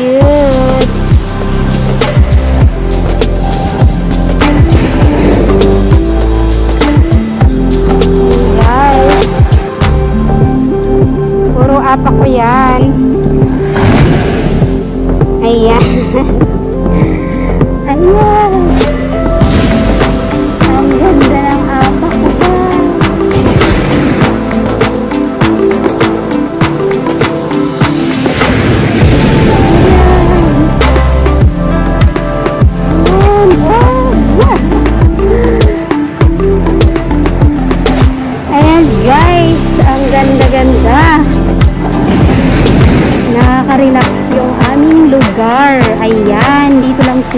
Yeah.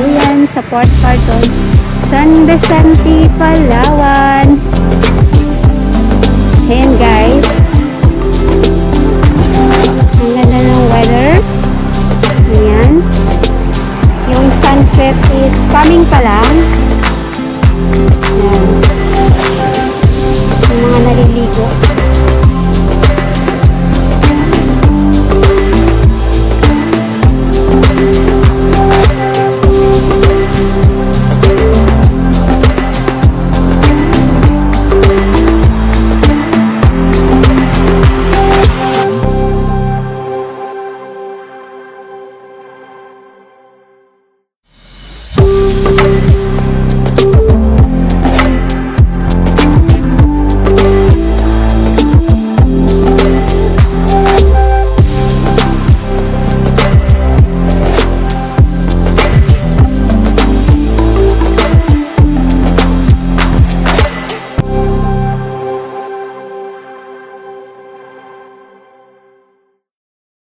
Kabuyan sa Port Parton, San Vicente, Palawan. Ayan guys. Ang ganda ng weather. Ayan. Yung sunset is coming pa lang. Ayan. Yung mga naliligo.